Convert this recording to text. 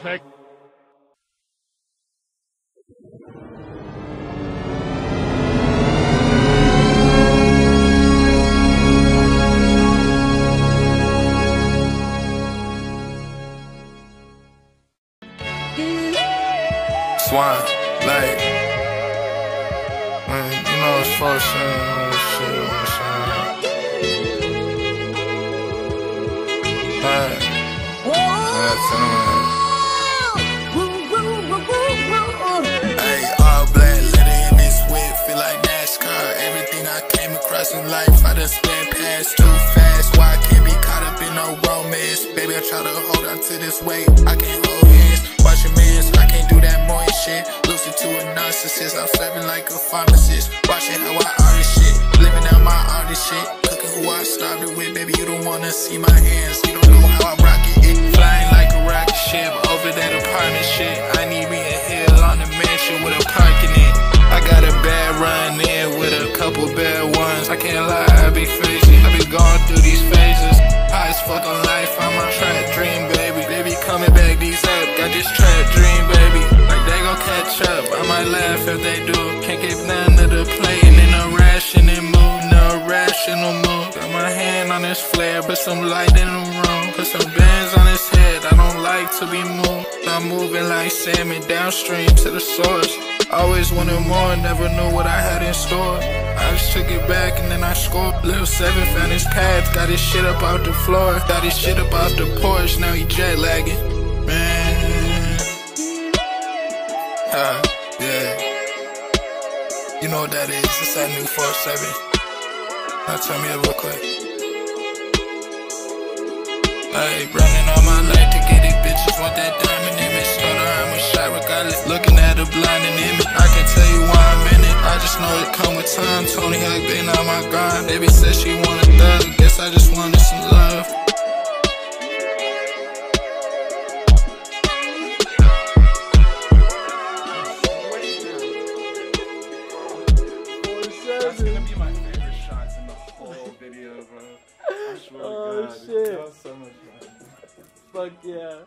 terrific. Swine, like, man, you know, it's full shit, shit, that's. Came in life, I done spent past too fast. Why I can't be caught up in no romance? Baby, I try to hold on to this weight, I can't hold hands. Watch your mans, I can't do that more shit. Losing to a narcissist, I'm serving like a pharmacist. Watching how I artist shit, living out my artist shit. Cooking who I started with, baby, you don't wanna see my hands. You don't know how I rock it. Flying like a rocket ship over that apartment shit. I need me a hill on the mansion with a parking it. I got a bad run in with a couple bad can't lie, I be crazy. I be going through these phases. High as fuck on life, I'm a trap dream, baby. Baby, coming back these up. Got this trap dream, baby. Like they gon' catch up. I might laugh if they do. Can't get none of the playing in a rational mood, no irrational mood. Got my hand on this flare, put some light in the room. Put some bands on his head. I don't like to be moved. I'm moving like salmon downstream to the source. Always wanted more, never knew what I had in store. I just took it back and then I scored. Little seven found his path, got his shit up off the floor. Got his shit up off the porch, now he jet lagging. Man. Uh, yeah. You know what that is, it's that new 4-7. Now turn me real quick. Hey, running all my life to get it, bitches want that it come with time. Tony Hawk been on my grind. Baby said she want a thug. Guess I just wanted some love. That's gonna be my favorite shots in the whole video, bro. I swear Oh, to God, shit. so much fun. Fuck yeah.